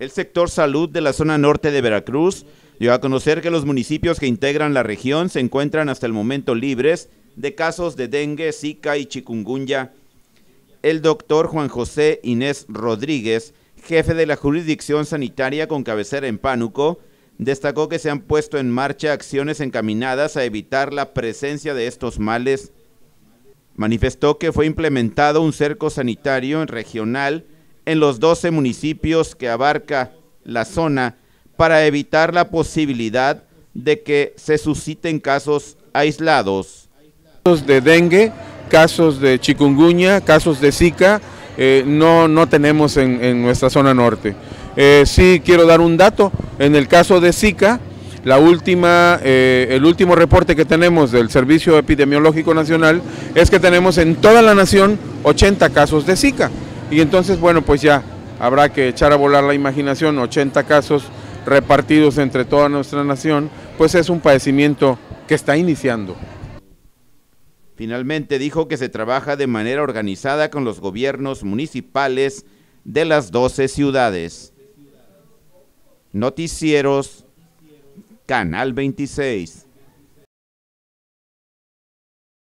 El sector salud de la zona norte de Veracruz dio a conocer que los municipios que integran la región se encuentran hasta el momento libres de casos de dengue, zika y chikungunya. El doctor Juan José Inés Rodríguez, jefe de la jurisdicción sanitaria con cabecera en Pánuco, destacó que se han puesto en marcha acciones encaminadas a evitar la presencia de estos males. Manifestó que fue implementado un cerco sanitario regional en los 12 municipios que abarca la zona para evitar la posibilidad de que se susciten casos aislados. Casos de dengue, casos de chikungunya, casos de zika, eh, no, no tenemos en, nuestra zona norte. Eh, sí quiero dar un dato, en el caso de zika, la última, eh, el último reporte que tenemos del Servicio Epidemiológico Nacional es que tenemos en toda la nación 80 casos de zika. Y entonces, bueno, pues ya habrá que echar a volar la imaginación, 80 casos repartidos entre toda nuestra nación, pues es un padecimiento que está iniciando. Finalmente dijo que se trabaja de manera organizada con los gobiernos municipales de las 12 ciudades. Noticieros, Canal 26.